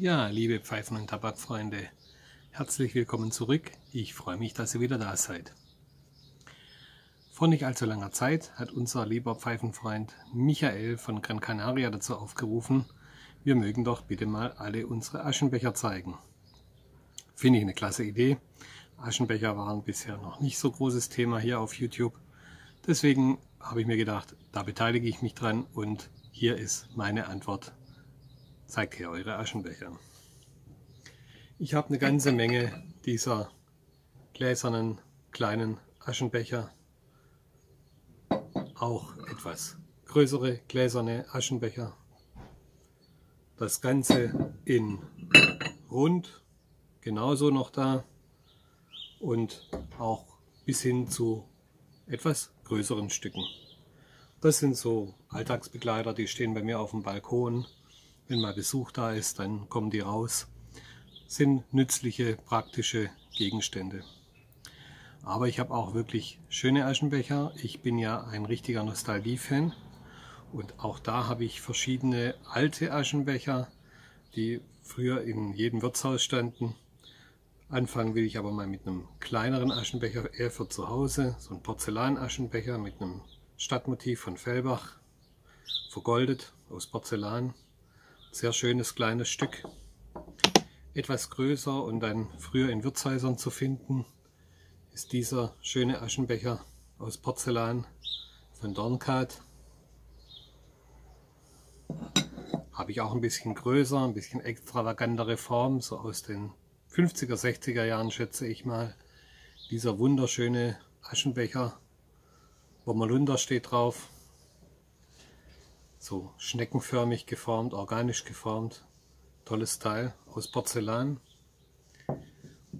Ja, liebe Pfeifen- und Tabakfreunde, herzlich willkommen zurück. Ich freue mich, dass ihr wieder da seid. Vor nicht allzu langer Zeit hat unser lieber Pfeifenfreund Michael von Gran Canaria dazu aufgerufen, wir mögen doch bitte mal alle unsere Aschenbecher zeigen. Finde ich eine klasse Idee. Aschenbecher waren bisher noch nicht so großes Thema hier auf YouTube. Deswegen habe ich mir gedacht, da beteilige ich mich dran und hier ist meine Antwort zeigt her eure Aschenbecher. Ich habe eine ganze Menge dieser gläsernen kleinen Aschenbecher. Auch etwas größere gläserne Aschenbecher. Das Ganze in rund, genauso noch da. Und auch bis hin zu etwas größeren Stücken. Das sind so Alltagsbegleiter, die stehen bei mir auf dem Balkon wenn mal Besuch da ist, dann kommen die raus. Sind nützliche, praktische Gegenstände. Aber ich habe auch wirklich schöne Aschenbecher. Ich bin ja ein richtiger Nostalgie-Fan. Und auch da habe ich verschiedene alte Aschenbecher, die früher in jedem Wirtshaus standen. Anfangen will ich aber mal mit einem kleineren Aschenbecher, eher für zu Hause. So ein Porzellanaschenbecher mit einem Stadtmotiv von Fellbach, vergoldet aus Porzellan. Sehr schönes kleines Stück. Etwas größer und dann früher in Wirtshäusern zu finden, ist dieser schöne Aschenbecher aus Porzellan von Dornkat. Habe ich auch ein bisschen größer, ein bisschen extravagantere Form, so aus den 50er, 60er Jahren schätze ich mal. Dieser wunderschöne Aschenbecher, Bommerlunder steht drauf, so schneckenförmig geformt, organisch geformt. Tolles Teil aus Porzellan.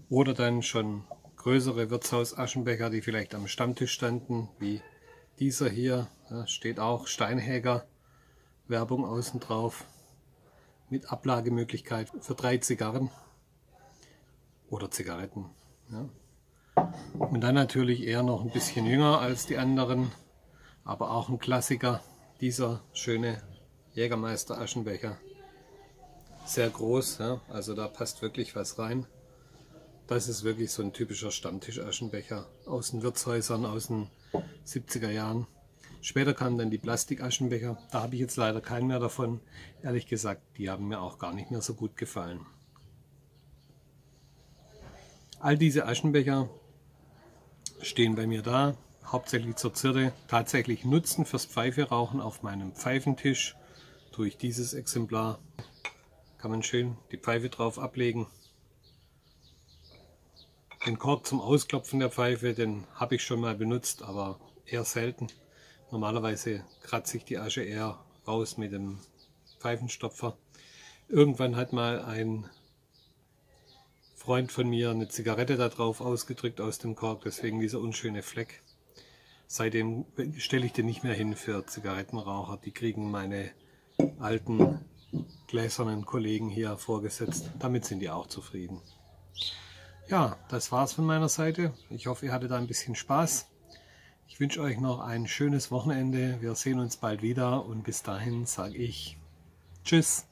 Oder dann schon größere Wirtshausaschenbecher, die vielleicht am Stammtisch standen, wie dieser hier. Da steht auch Steinhäger, Werbung außen drauf, mit Ablagemöglichkeit für drei Zigarren oder Zigaretten. Ja. Und dann natürlich eher noch ein bisschen jünger als die anderen, aber auch ein Klassiker, dieser schöne Jägermeister Aschenbecher. Sehr groß, ja? also da passt wirklich was rein. Das ist wirklich so ein typischer Stammtisch-Aschenbecher aus den Wirtshäusern aus den 70er Jahren. Später kamen dann die Plastikaschenbecher. Da habe ich jetzt leider keinen mehr davon. Ehrlich gesagt, die haben mir auch gar nicht mehr so gut gefallen. All diese Aschenbecher stehen bei mir da, hauptsächlich zur Zirre tatsächlich nutzen fürs Pfeiferauchen auf meinem Pfeifentisch. Durch dieses Exemplar kann man schön die Pfeife drauf ablegen. Den Kork zum Ausklopfen der Pfeife, den habe ich schon mal benutzt, aber eher selten. Normalerweise kratze ich die Asche eher raus mit dem Pfeifenstopfer. Irgendwann hat mal ein Freund von mir eine Zigarette da drauf ausgedrückt aus dem Kork, deswegen dieser unschöne Fleck. Seitdem stelle ich den nicht mehr hin für Zigarettenraucher. Die kriegen meine alten gläsernen Kollegen hier vorgesetzt. Damit sind die auch zufrieden. Ja, das war's von meiner Seite. Ich hoffe, ihr hattet ein bisschen Spaß. Ich wünsche euch noch ein schönes Wochenende. Wir sehen uns bald wieder und bis dahin sage ich Tschüss.